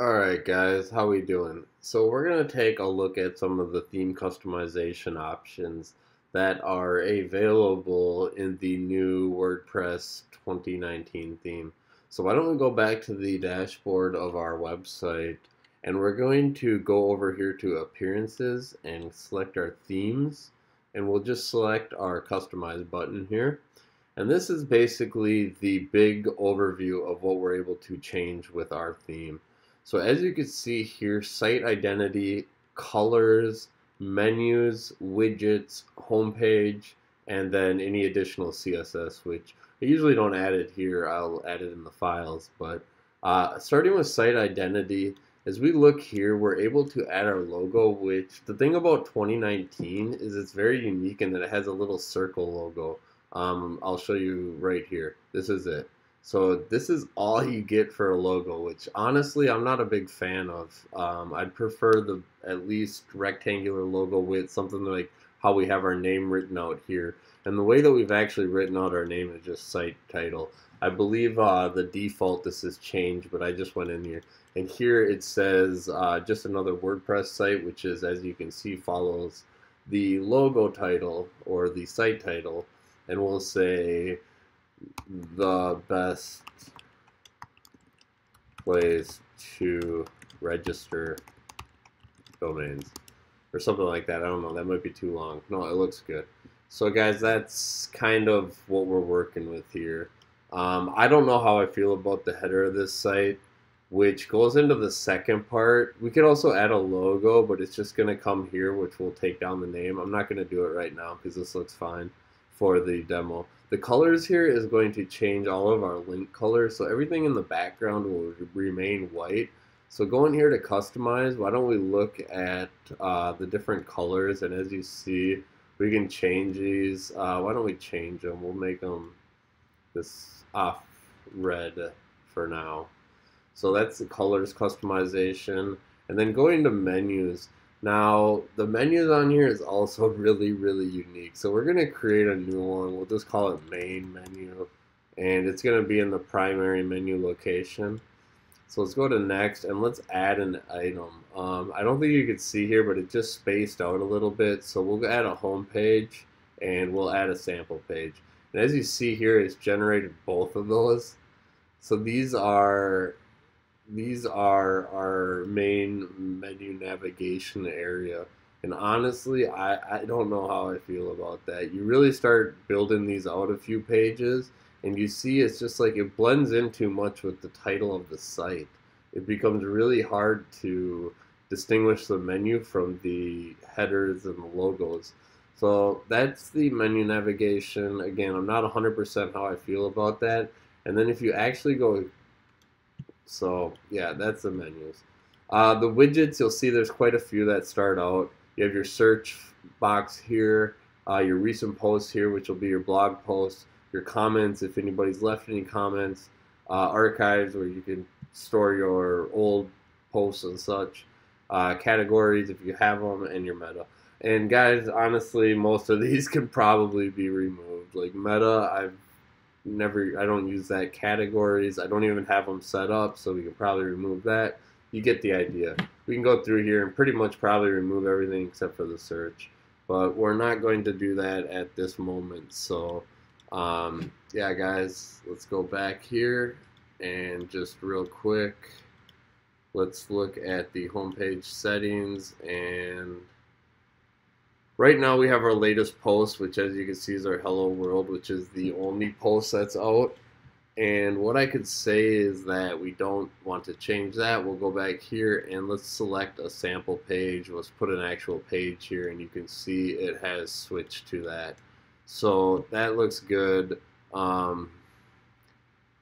Alright guys, how are we doing? So we're going to take a look at some of the theme customization options that are available in the new WordPress 2019 theme. So why don't we go back to the dashboard of our website and we're going to go over here to appearances and select our themes and we'll just select our customize button here. And this is basically the big overview of what we're able to change with our theme. So as you can see here, site identity, colors, menus, widgets, homepage, and then any additional CSS, which I usually don't add it here. I'll add it in the files. But uh, starting with site identity, as we look here, we're able to add our logo, which the thing about 2019 is it's very unique in that it has a little circle logo. Um, I'll show you right here. This is it. So this is all you get for a logo, which honestly I'm not a big fan of. Um, I'd prefer the at least rectangular logo with something like how we have our name written out here. And the way that we've actually written out our name is just site title. I believe uh, the default this has changed, but I just went in here. And here it says uh, just another WordPress site, which is, as you can see, follows the logo title or the site title. And we'll say the best place to register domains or something like that. I don't know. That might be too long. No, it looks good. So guys, that's kind of what we're working with here. Um, I don't know how I feel about the header of this site, which goes into the second part. We could also add a logo, but it's just going to come here, which will take down the name. I'm not going to do it right now because this looks fine for the demo. The colors here is going to change all of our link colors, so everything in the background will remain white. So going here to customize, why don't we look at uh, the different colors, and as you see, we can change these. Uh, why don't we change them? We'll make them this off red for now. So that's the colors customization. And then going to menus, now, the menus on here is also really, really unique. So we're going to create a new one. We'll just call it main menu. And it's going to be in the primary menu location. So let's go to next and let's add an item. Um, I don't think you can see here, but it just spaced out a little bit. So we'll add a home page and we'll add a sample page. And as you see here, it's generated both of those. So these are these are our main menu navigation area. And honestly, I, I don't know how I feel about that. You really start building these out a few pages, and you see it's just like it blends in too much with the title of the site. It becomes really hard to distinguish the menu from the headers and the logos. So that's the menu navigation. Again, I'm not 100% how I feel about that. And then if you actually go so yeah, that's the menus. Uh, the widgets, you'll see there's quite a few that start out. You have your search box here, uh, your recent posts here, which will be your blog posts, your comments if anybody's left any comments, uh, archives where you can store your old posts and such, uh, categories if you have them, and your meta. And guys, honestly, most of these can probably be removed. Like meta, I've never I don't use that categories. I don't even have them set up, so we can probably remove that. You get the idea. We can go through here and pretty much probably remove everything except for the search. But we're not going to do that at this moment. So um, yeah, guys, let's go back here and just real quick, let's look at the homepage settings and Right now we have our latest post, which as you can see is our Hello World, which is the only post that's out. And what I could say is that we don't want to change that. We'll go back here and let's select a sample page. Let's put an actual page here and you can see it has switched to that. So that looks good. Um,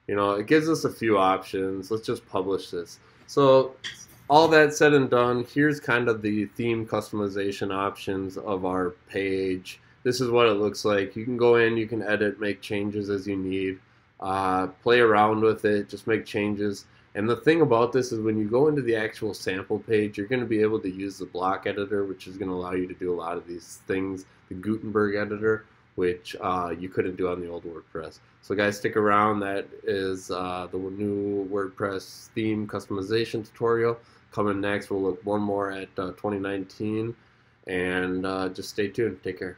you know, it gives us a few options. Let's just publish this. So all that said and done, here's kind of the theme customization options of our page. This is what it looks like. You can go in, you can edit, make changes as you need, uh, play around with it, just make changes. And the thing about this is when you go into the actual sample page, you're going to be able to use the block editor, which is going to allow you to do a lot of these things, the Gutenberg editor, which uh, you couldn't do on the old WordPress. So guys, stick around. That is uh, the new WordPress theme customization tutorial. Coming next, we'll look one more at uh, 2019. And uh, just stay tuned. Take care.